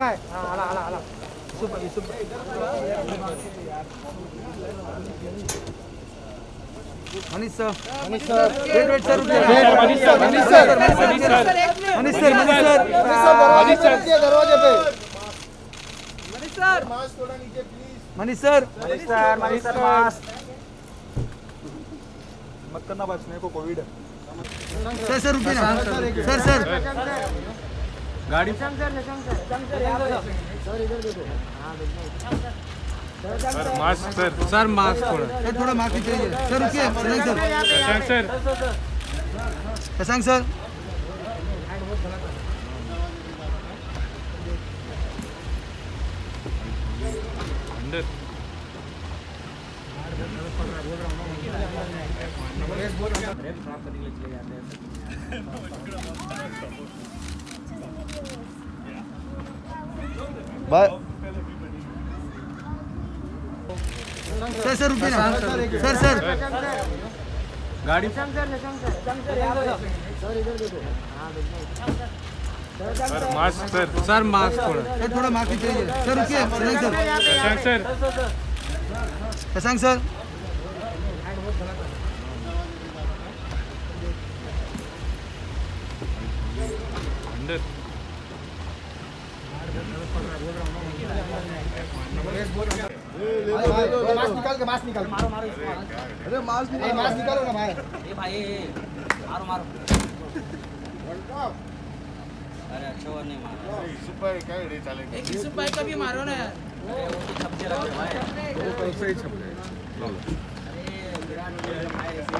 काय आला आला आला super super Manish sir Manish sir wait wait sir Manish sir, Manish sir, Manish sir. Manish sir. Manish sir Manish sir दरवाजे पे Manish sir. Mask थोड़ा नीचे please Manish sir. Manish sir Manish sir mask. मत करना बस मेरे को Covid है। सर सर रुकिए ना। Sir sir. गाड़ी sir mask sir. Sir mask थोड़ा। सर थोड़ा मास्क चाहिए सर रुकिए। Shashank sir. Shashank sir. Shashank sir. अंदर। सर सर रुकिए ना। सर सर गाड़ी sir mask sir sir mask थोड़ा। सर थोड़ा मास्क चाहिए। सर रुकिए। Sir Shashank sir Shashank sir mask निकाल के मास्क निकाल मारो। मारो अरे मास्क निकाल मास्क निकालो ना भाई ए भाई मारो। मारो अरे अच्छा नहीं मारो। सुपर काय रे चालेल एक किसु का भी मारो ना अरे वो भी छपचे रखे भाई वो पैसे ही छप रहे अरे विराट भाई ऐसे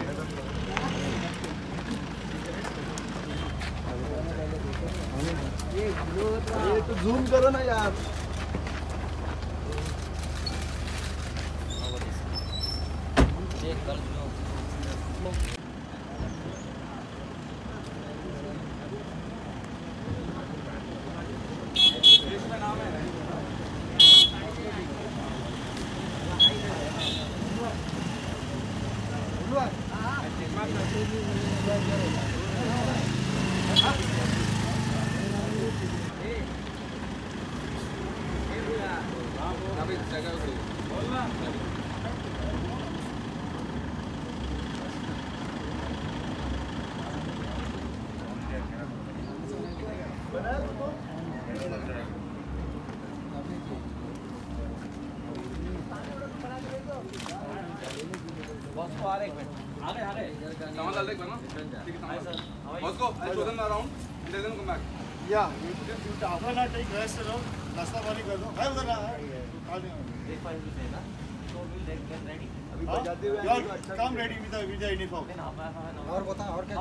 ये तो जूम करो ना यार। देख कल बॉस को आ रहे एक मिनट आ रहे आ रहे सामान डाल दे एक बार ना ठीक है सामान बॉस को I show around and tell come back या यू जस्ट अपना ना टेक रेस्ट अराउंड नाश्ता पानी कर दो है उधर ना। खा लेंगे ब्रेकफास्ट भी तो विल गेट रेडी अभी बजाते हुए come ready with with uniform और बता और क्या